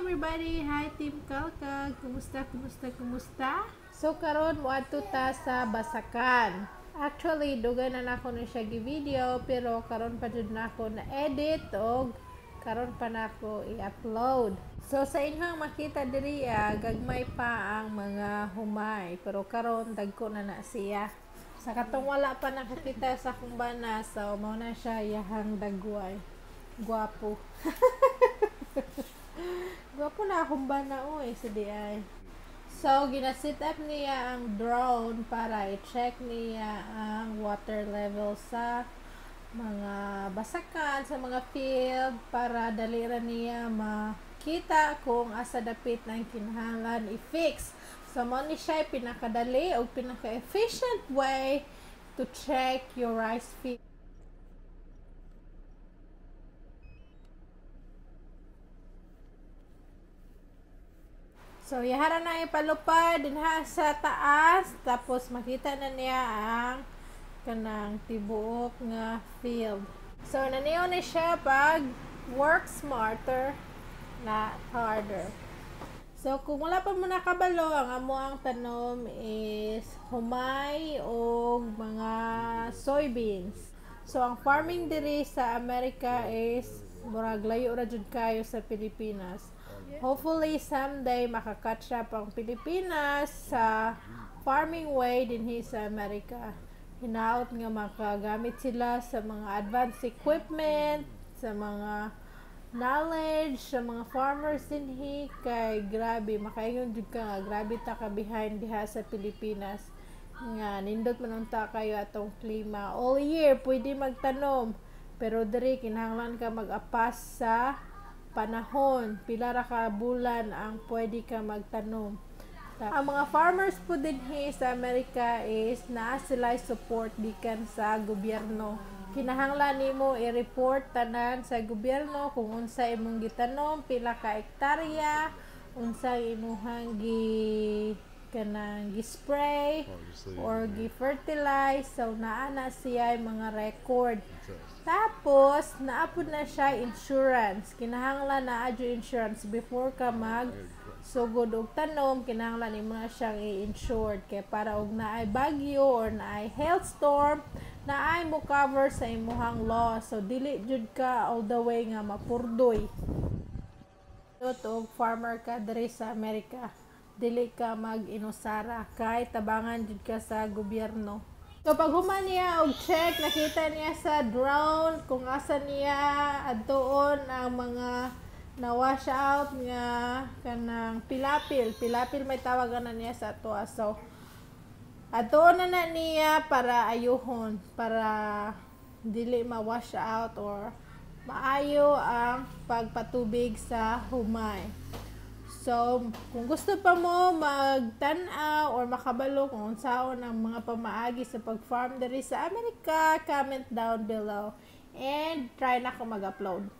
everybody! Hi Team Kalkag! Kumusta, kumusta, kumusta? So karon mo ato ta sa Basakan. Actually, dugay na nako na siya gi-video pero karon pa jud nako na edit og karon pa nako i-upload. So sa inyong makita diri ah, gagmay pa ang mga humay pero karon dagko na na siya. Sa katong wala pa nakakita sa kumbana so mao na siya yahang dagway. Guwapo. Gwapo na akong bana oy sa DI. So, gina-set up niya ang drone para i-check niya ang water level sa mga basakan, sa mga field para dalira niya makita kung asa dapit ng kinahanglan i-fix. So, mo ni siya pinakadali o pinaka-efficient way to check your rice field. So, yahara na ipalupad din ha sa taas. Tapos, makita na niya ang kanang tibuok nga field. So, naniyo na siya pag work smarter, not harder. So, kung wala pa mo nakabalo, ang amo ang tanom is humay o mga soybeans. So, ang farming diri sa Amerika is murag layo ra jud kayo sa Pilipinas. Hopefully, someday, makakatch up ang Pilipinas sa farming way din sa Amerika. Hinaot nga makagamit sila sa mga advanced equipment, sa mga knowledge, sa mga farmers din kay grabe, makaingon jud ka nga, grabe ta ka behind diha sa Pilipinas. Nga, nindot man ta kayo atong klima. All year, pwede magtanom. Pero diri, kinahanglan ka mag-apas sa panahon, pila ra ka bulan ang pwede ka magtanom. Ang mga farmers po din sa Amerika is naa sila support gikan sa gobyerno. Kinahanglan nimo i-report tanan sa gobyerno kung unsa imong gitanom, pila ka hektarya, unsa imuhang gi kanang gi-spray or gi-fertilize. So naa na siya mga record. Tapos, naapod na siya insurance. Kinahanglan na adyo insurance before ka mag sugod og tanom, kinahanglan nimo na siyang i-insured kay para og naay bagyo or naay hailstorm, naay mo cover sa imuhang loss. So dili jud ka all the way nga mapurdoy. og farmer ka diri sa Amerika, dili ka mag-inusara kay tabangan jud ka sa gobyerno. So pag niya og check, nakita niya sa drone kung asa niya adtoon ang mga na wash out nga kanang pilapil. Pilapil may tawagan na niya sa ato. So adtoon na na niya para ayuhon para dili ma-wash out or maayo ang pagpatubig sa humay. So, kung gusto pa mo magtanaw or makabalo kung saan ang mga pamaagi sa pag-farm diri sa Amerika, comment down below. And try na ako mag-upload.